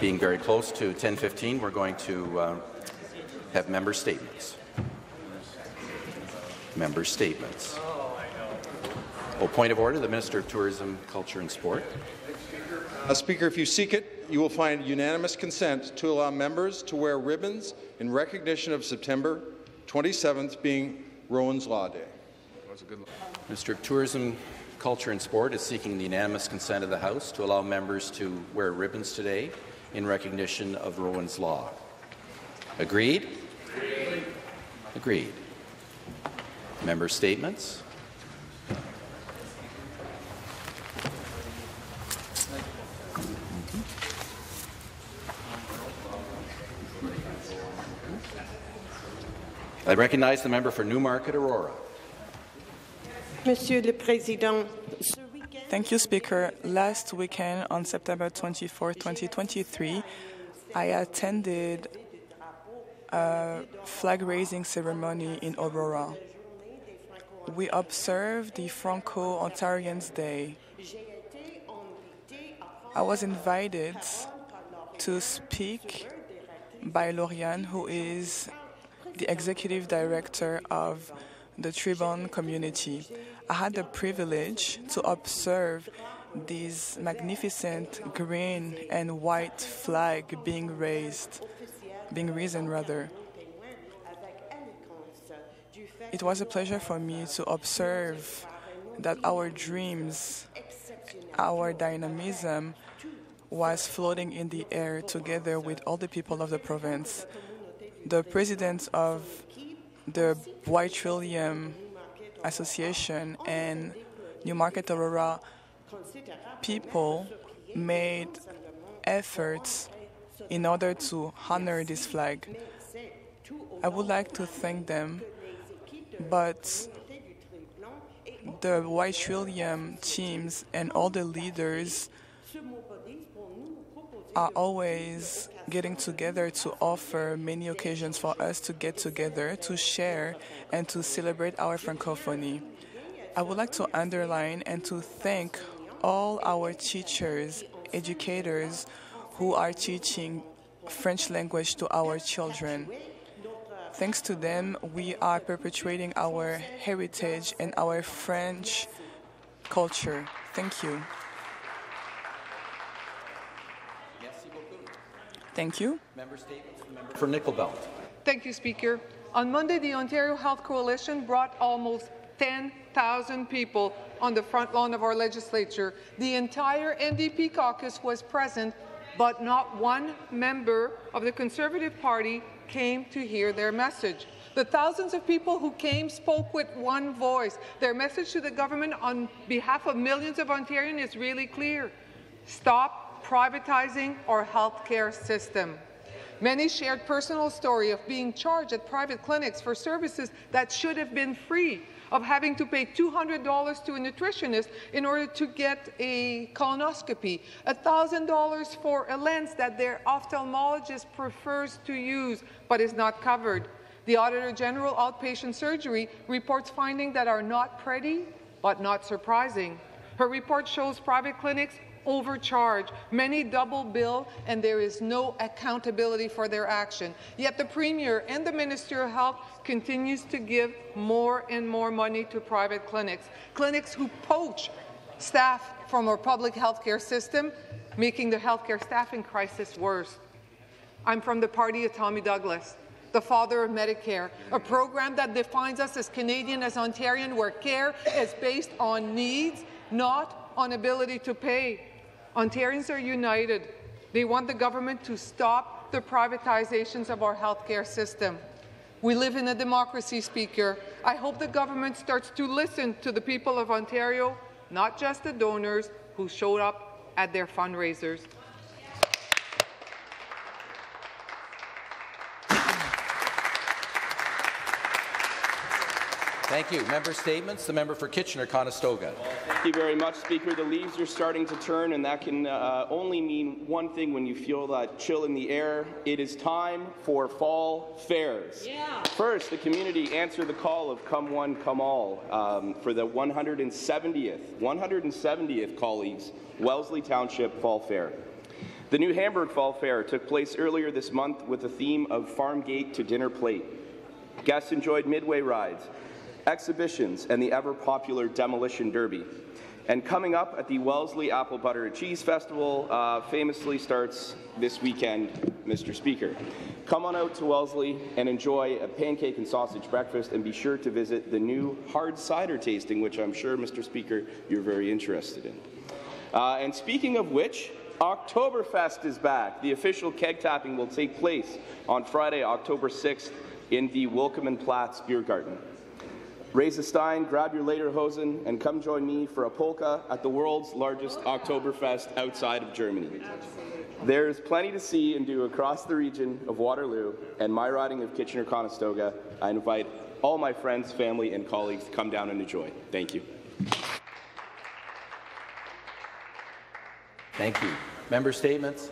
Being very close to 10:15, we're going to uh, have member statements. Member statements. Oh, point of order, the Minister of Tourism, Culture and Sport. Uh, Speaker, if you seek it, you will find unanimous consent to allow members to wear ribbons in recognition of September 27th being Rowan's Law Day. Minister of Tourism, Culture and Sport is seeking the unanimous consent of the House to allow members to wear ribbons today in recognition of Rowan's Law. Agreed? Agreed. Member statements. I recognize the member for Newmarket Aurora. Monsieur le Président, Thank you, Speaker. Last weekend, on September 24, 2023, I attended a flag raising ceremony in Aurora. We observed the Franco Ontarians Day. I was invited to speak by Lauriane, who is the executive director of the Tribune community. I had the privilege to observe this magnificent green and white flag being raised, being risen rather. It was a pleasure for me to observe that our dreams, our dynamism was floating in the air together with all the people of the province. The president of the White Trillium Association and Newmarket Aurora people made efforts in order to honor this flag. I would like to thank them, but the White Trillium teams and all the leaders are always getting together to offer many occasions for us to get together, to share, and to celebrate our Francophonie. I would like to underline and to thank all our teachers, educators who are teaching French language to our children. Thanks to them, we are perpetuating our heritage and our French culture. Thank you. Thank you. Member statements. Member for Nickel Belt. Thank you, Speaker. On Monday, the Ontario Health Coalition brought almost 10,000 people on the front lawn of our legislature. The entire NDP caucus was present, but not one member of the Conservative Party came to hear their message. The thousands of people who came spoke with one voice. Their message to the government on behalf of millions of Ontarians is really clear. Stop privatizing our healthcare system. Many shared personal story of being charged at private clinics for services that should have been free, of having to pay $200 to a nutritionist in order to get a colonoscopy, $1,000 for a lens that their ophthalmologist prefers to use but is not covered. The Auditor General outpatient surgery reports findings that are not pretty but not surprising. Her report shows private clinics overcharge, many double bill, and there is no accountability for their action. Yet the Premier and the Minister of Health continues to give more and more money to private clinics, clinics who poach staff from our public healthcare system, making the healthcare staffing crisis worse. I'm from the party of Tommy Douglas the father of Medicare, a program that defines us as Canadian, as Ontarian, where care is based on needs, not on ability to pay. Ontarians are united. They want the government to stop the privatizations of our healthcare system. We live in a democracy, Speaker. I hope the government starts to listen to the people of Ontario, not just the donors who showed up at their fundraisers. Thank you. Member statements. The member for Kitchener-Conestoga. Thank you very much, Speaker. The leaves are starting to turn, and that can uh, only mean one thing when you feel that chill in the air. It is time for fall fairs. Yeah. First, the community answered the call of Come One, Come All um, for the 170th, 170th colleagues Wellesley Township Fall Fair. The New Hamburg Fall Fair took place earlier this month with the theme of Farm Gate to Dinner Plate. Guests enjoyed midway rides, exhibitions, and the ever popular Demolition Derby. And coming up at the Wellesley Apple Butter and Cheese Festival uh, famously starts this weekend, Mr. Speaker. Come on out to Wellesley and enjoy a pancake and sausage breakfast, and be sure to visit the new hard cider tasting, which I'm sure, Mr. Speaker, you're very interested in. Uh, and speaking of which, Oktoberfest is back. The official keg tapping will take place on Friday, October 6th in the Willkommen Platz Beer Garden. Raise a stein, grab your lederhosen, and come join me for a polka at the world's largest Oktoberfest outside of Germany. There's plenty to see and do across the region of Waterloo and my riding of Kitchener-Conestoga. I invite all my friends, family, and colleagues to come down and enjoy. Thank you. Thank you. Member statements.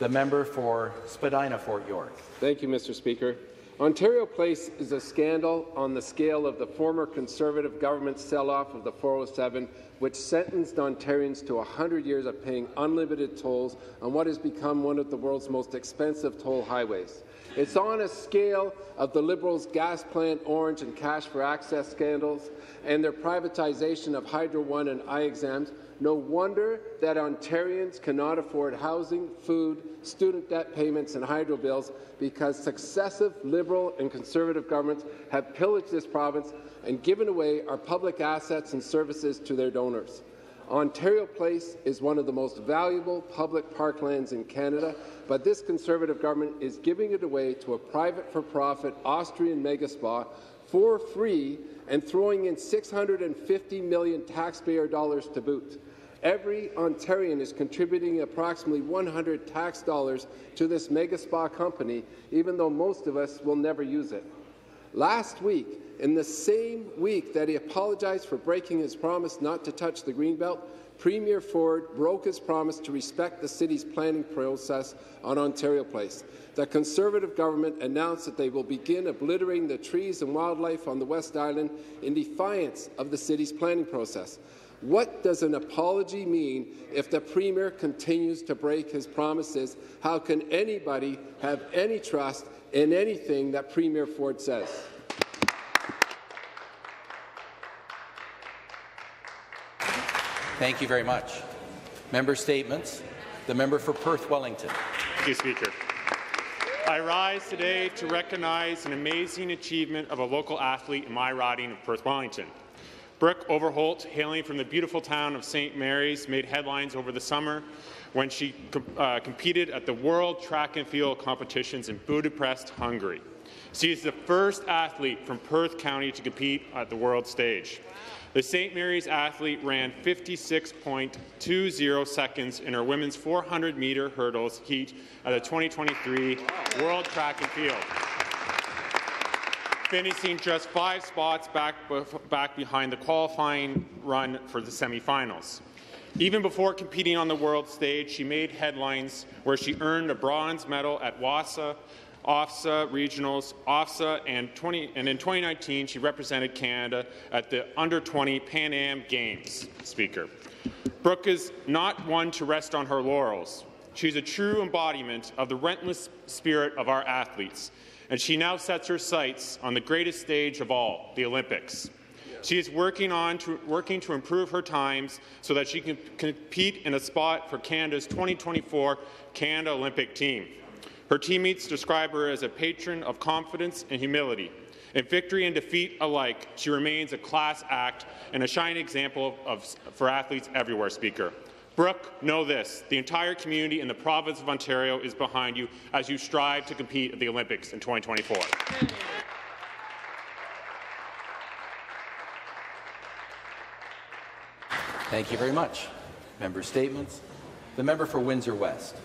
The member for Spadina Fort York. Thank you, Mr. Speaker. Ontario Place is a scandal on the scale of the former Conservative government's sell-off of the 407, which sentenced Ontarians to 100 years of paying unlimited tolls on what has become one of the world's most expensive toll highways. It's on a scale of the Liberals' gas plant Ornge and cash for access scandals and their privatization of Hydro One and iExams, no wonder that Ontarians cannot afford housing, food, student debt payments and hydro bills because successive Liberal and Conservative governments have pillaged this province and given away our public assets and services to their donors. Ontario Place is one of the most valuable public parklands in Canada, but this Conservative government is giving it away to a private for-profit Austrian mega spa for free and throwing in 650 million taxpayer dollars to boot. Every Ontarian is contributing approximately 100 tax dollars to this mega spa company, even though most of us will never use it. Last week, in the same week that he apologized for breaking his promise not to touch the Greenbelt, Premier Ford broke his promise to respect the city's planning process on Ontario Place. The Conservative government announced that they will begin obliterating the trees and wildlife on the West Island in defiance of the city's planning process. What does an apology mean if the Premier continues to break his promises? How can anybody have any trust in anything that Premier Ford says? Thank you very much. Member statements. The member for Perth Wellington. Thank you, Speaker. I rise today to recognize an amazing achievement of a local athlete in my riding of Perth Wellington. Brooke Overholt, hailing from the beautiful town of St. Marys, made headlines over the summer when she uh, competed at the World Track and Field competitions in Budapest, Hungary. She is the first athlete from Perth County to compete at the world stage. The St. Marys athlete ran 56.20 seconds in her women's 400-meter hurdles heat at the 2023 World Track and Field, finishing just five spots back, back behind the qualifying run for the semifinals. Even before competing on the world stage, she made headlines where she earned a bronze medal at WOSSAA, OFSAA regionals, OFSAA, and, 20, and in 2019 she represented Canada at the Under-20 Pan Am Games. Speaker, Brooke is not one to rest on her laurels. She's a true embodiment of the relentless spirit of our athletes, and she now sets her sights on the greatest stage of all, the Olympics. She is working on to, working to improve her times so that she can compete in a spot for Canada's 2024 Canada Olympic team. Her teammates describe her as a patron of confidence and humility. In victory and defeat alike, she remains a class act and a shining example of, for athletes everywhere, Speaker. Brooke, know this. The entire community in the province of Ontario is behind you as you strive to compete at the Olympics in 2024. Thank you very much. Member statements. The member for Windsor West.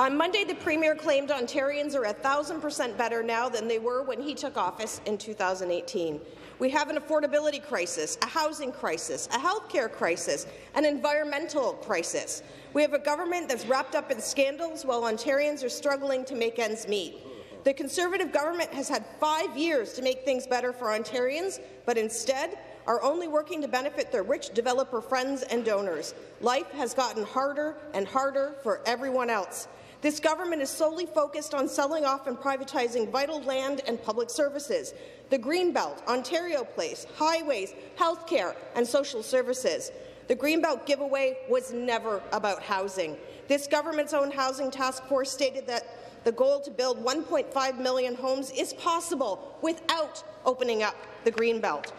On Monday, the Premier claimed Ontarians are 1,000% better now than they were when he took office in 2018. We have an affordability crisis, a housing crisis, a healthcare crisis, an environmental crisis. We have a government that's wrapped up in scandals while Ontarians are struggling to make ends meet. The Conservative government has had five years to make things better for Ontarians, but instead, are only working to benefit their rich developer friends and donors. Life has gotten harder and harder for everyone else. This government is solely focused on selling off and privatizing vital land and public services, the Greenbelt, Ontario Place, highways, healthcare, and social services. The Greenbelt giveaway was never about housing. This government's own housing task force stated that the goal to build 1.5 million homes is possible without opening up the Greenbelt.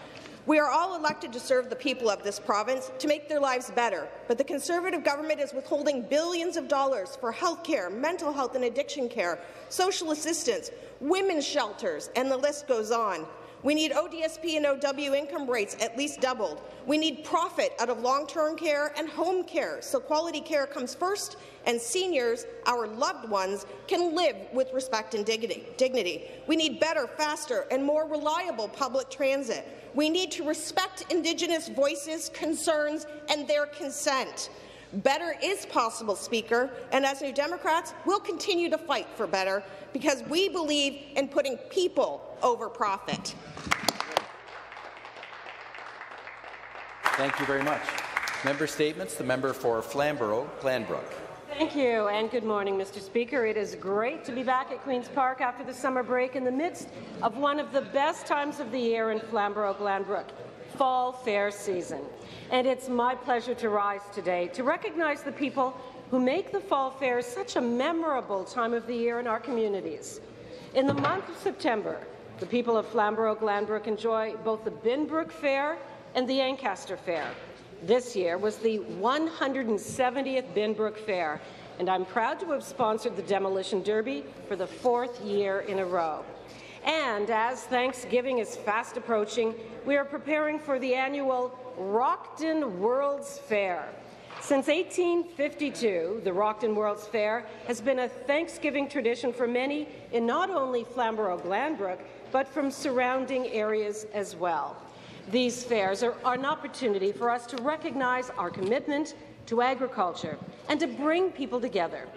We are all elected to serve the people of this province, to make their lives better, but the Conservative government is withholding billions of dollars for health care, mental health and addiction care, social assistance, women's shelters, and the list goes on. We need ODSP and OW income rates at least doubled. We need profit out of long-term care and home care, so quality care comes first and seniors, our loved ones, can live with respect and dignity. We need better, faster, and more reliable public transit. We need to respect Indigenous voices, concerns, and their consent. Better is possible, Speaker, and as New Democrats, we'll continue to fight for better because we believe in putting people over profit. Thank you very much. Member statements. The member for Flamborough-Glanbrook. Thank you, and good morning, Mr. Speaker. It is great to be back at Queen's Park after the summer break in the midst of one of the best times of the year in Flamborough-Glanbrook, fall fair season. And it's my pleasure to rise today to recognize the people who make the fall fair such a memorable time of the year in our communities. In the month of September, the people of Flamborough-Glanbrook enjoy both the Binbrook Fair and the Ancaster Fair this year was the 170th Binbrook Fair, and I'm proud to have sponsored the Demolition Derby for the fourth year in a row. And as Thanksgiving is fast approaching, we are preparing for the annual Rockton World's Fair. Since 1852, the Rockton World's Fair has been a Thanksgiving tradition for many in not only Flamborough-Glanbrook, but from surrounding areas as well. These fairs are, are an opportunity for us to recognize our commitment to agriculture and to bring people together.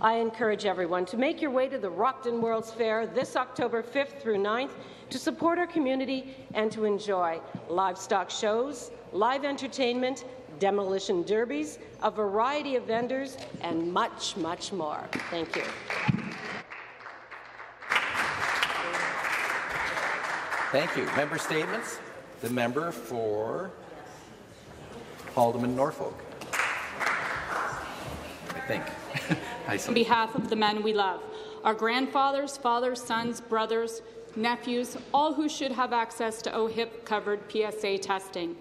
I encourage everyone to make your way to the Rockton World's Fair this October 5th through 9th to support our community and to enjoy livestock shows, live entertainment, demolition derbies, a variety of vendors, and much, much more. Thank you. Thank you. Member statements the member for Haldimand Norfolk. I think. On behalf of the men we love, our grandfathers, fathers, sons, brothers, nephews, all who should have access to OHIP-covered PSA testing.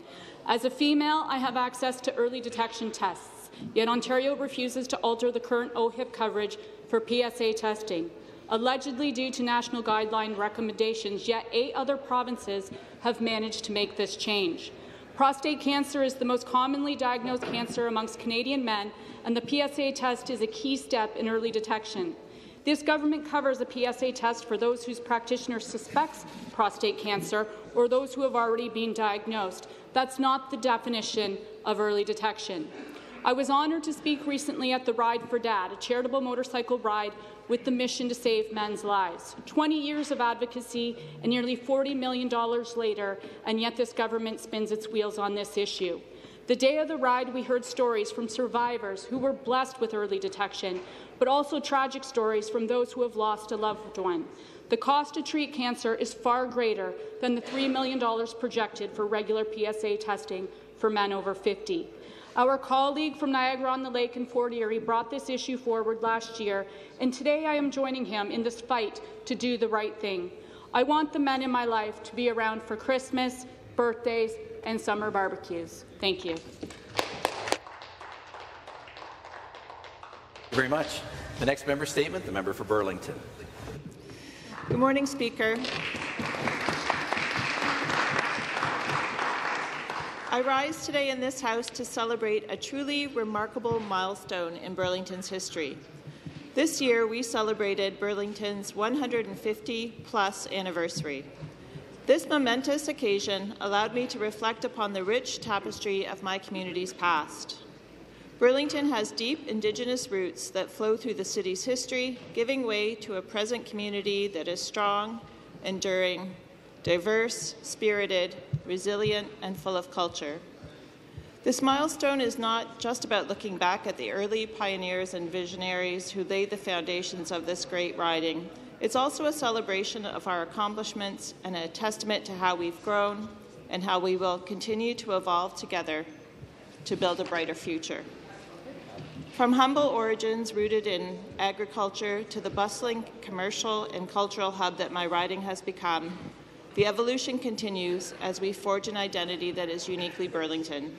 As a female, I have access to early detection tests, yet Ontario refuses to alter the current OHIP coverage for PSA testing. Allegedly due to national guideline recommendations, yet eight other provinces have managed to make this change. Prostate cancer is the most commonly diagnosed cancer amongst Canadian men, and the PSA test is a key step in early detection. This government covers a PSA test for those whose practitioner suspects prostate cancer or those who have already been diagnosed. That's not the definition of early detection. I was honoured to speak recently at the Ride for Dad, a charitable motorcycle ride with the mission to save men's lives. 20 years of advocacy and nearly $40 million later, and yet this government spins its wheels on this issue. The day of the ride, we heard stories from survivors who were blessed with early detection, but also tragic stories from those who have lost a loved one. The cost to treat cancer is far greater than the $3 million projected for regular PSA testing for men over 50. Our colleague from Niagara-on-the-Lake and Fort Erie brought this issue forward last year, and today I am joining him in this fight to do the right thing. I want the men in my life to be around for Christmas, birthdays, and summer barbecues. Thank you. Thank you very much. The next member statement, the member for Burlington. Good morning, Speaker. I rise today in this House to celebrate a truly remarkable milestone in Burlington's history. This year, we celebrated Burlington's 150-plus anniversary. This momentous occasion allowed me to reflect upon the rich tapestry of my community's past. Burlington has deep Indigenous roots that flow through the city's history, giving way to a present community that is strong, enduring, diverse, spirited, resilient, and full of culture. This milestone is not just about looking back at the early pioneers and visionaries who laid the foundations of this great riding. It's also a celebration of our accomplishments and a testament to how we've grown and how we will continue to evolve together to build a brighter future. From humble origins rooted in agriculture to the bustling commercial and cultural hub that my riding has become, the evolution continues as we forge an identity that is uniquely Burlington.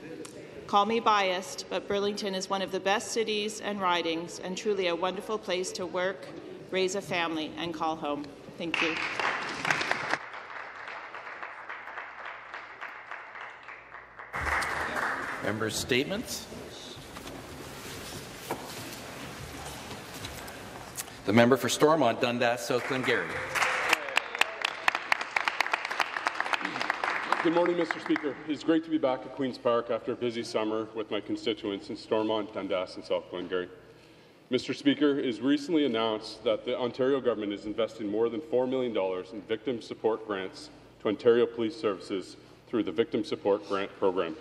Call me biased, but Burlington is one of the best cities and ridings and truly a wonderful place to work, raise a family, and call home. Thank you. Members' statements. The member for Stormont, Dundas, South Glengarry. Good morning, Mr. Speaker. It's great to be back at Queen's Park after a busy summer with my constituents in Stormont, Dundas, and South Glengarry. Mr. Speaker, it is recently announced that the Ontario government is investing more than $4 million in victim support grants to Ontario Police Services through the Victim Support Grant Program.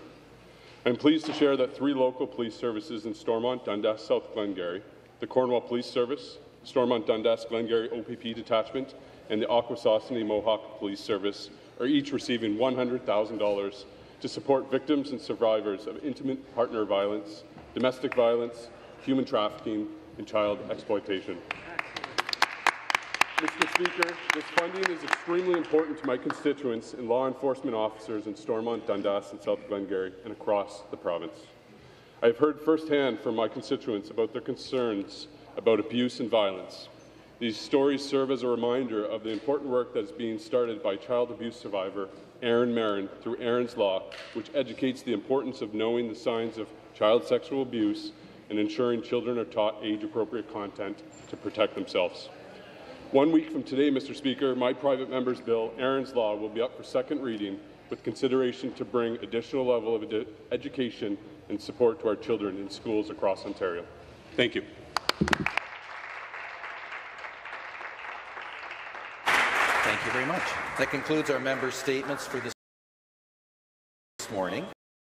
I'm pleased to share that three local police services in Stormont, Dundas, South Glengarry, the Cornwall Police Service, Stormont, Dundas, Glengarry OPP Detachment, and the Akwesasne Mohawk Police Service are each receiving $100,000 to support victims and survivors of intimate partner violence, domestic violence, human trafficking, and child exploitation. Mr. Speaker, this funding is extremely important to my constituents and law enforcement officers in Stormont, Dundas, and South Glengarry, and across the province. I have heard firsthand from my constituents about their concerns about abuse and violence. These stories serve as a reminder of the important work that is being started by child abuse survivor Erin Merryn through Erin's Law, which educates the importance of knowing the signs of child sexual abuse and ensuring children are taught age-appropriate content to protect themselves. One week from today, Mr. Speaker, my private member's bill, Erin's Law, will be up for second reading with consideration to bring additional level of ed education and support to our children in schools across Ontario. Thank you. Thank you very much. That concludes our members' statements for this morning.